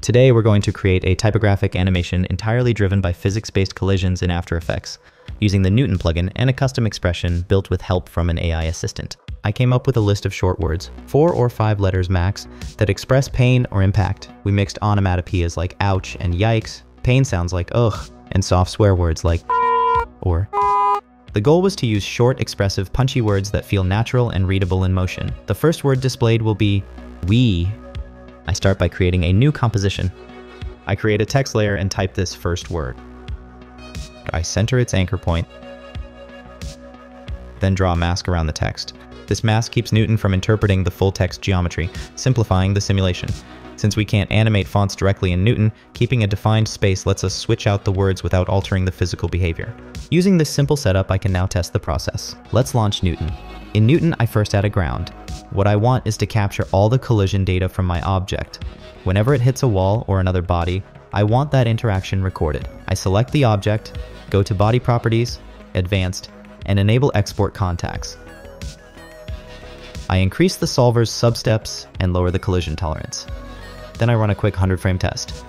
Today we're going to create a typographic animation entirely driven by physics-based collisions in After Effects, using the Newton plugin and a custom expression built with help from an AI assistant. I came up with a list of short words, four or five letters max, that express pain or impact. We mixed onomatopoeias like ouch and yikes, pain sounds like ugh, and soft swear words like or. The goal was to use short, expressive, punchy words that feel natural and readable in motion. The first word displayed will be we. I start by creating a new composition. I create a text layer and type this first word. I center its anchor point, then draw a mask around the text. This mask keeps Newton from interpreting the full text geometry, simplifying the simulation. Since we can't animate fonts directly in Newton, keeping a defined space lets us switch out the words without altering the physical behavior. Using this simple setup, I can now test the process. Let's launch Newton. In Newton, I first add a ground. What I want is to capture all the collision data from my object. Whenever it hits a wall or another body, I want that interaction recorded. I select the object, go to Body Properties, Advanced, and enable Export Contacts. I increase the solver's substeps and lower the collision tolerance. Then I run a quick 100 frame test.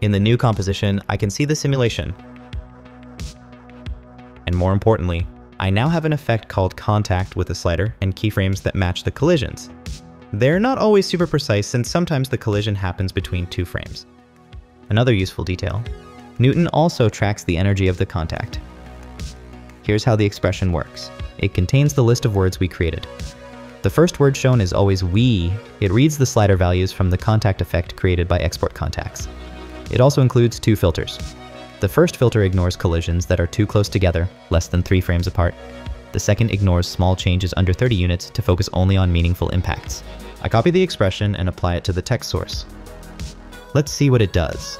In the new composition, I can see the simulation. And more importantly, I now have an effect called contact with the slider and keyframes that match the collisions. They're not always super precise since sometimes the collision happens between two frames. Another useful detail, Newton also tracks the energy of the contact. Here's how the expression works. It contains the list of words we created. The first word shown is always we. It reads the slider values from the contact effect created by export contacts. It also includes two filters. The first filter ignores collisions that are too close together, less than 3 frames apart. The second ignores small changes under 30 units to focus only on meaningful impacts. I copy the expression and apply it to the text source. Let's see what it does.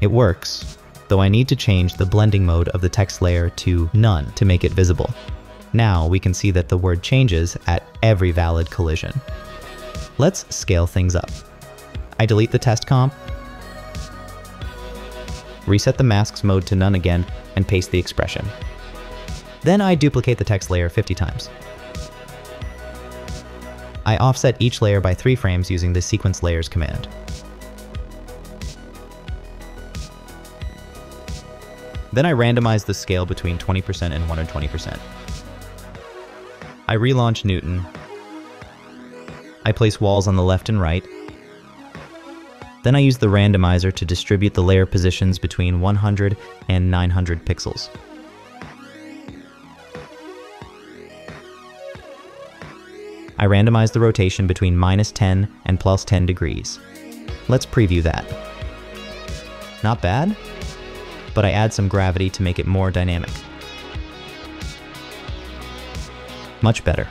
It works, though I need to change the blending mode of the text layer to none to make it visible. Now we can see that the word changes at every valid collision. Let's scale things up. I delete the test comp, reset the masks mode to none again, and paste the expression. Then I duplicate the text layer 50 times. I offset each layer by 3 frames using the sequence layers command. Then I randomize the scale between 20% and 120%. I relaunch Newton. I place walls on the left and right. Then I use the randomizer to distribute the layer positions between 100 and 900 pixels. I randomize the rotation between minus 10 and plus 10 degrees. Let's preview that. Not bad? but I add some gravity to make it more dynamic. Much better.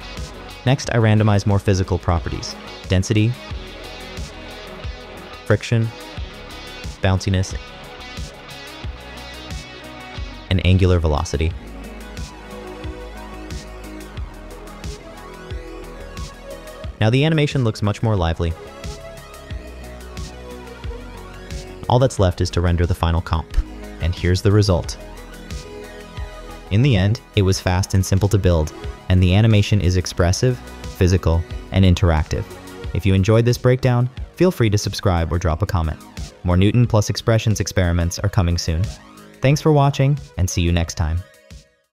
Next, I randomize more physical properties. Density, friction, bounciness, and angular velocity. Now the animation looks much more lively. All that's left is to render the final comp and here's the result. In the end, it was fast and simple to build, and the animation is expressive, physical, and interactive. If you enjoyed this breakdown, feel free to subscribe or drop a comment. More Newton plus expressions experiments are coming soon. Thanks for watching, and see you next time.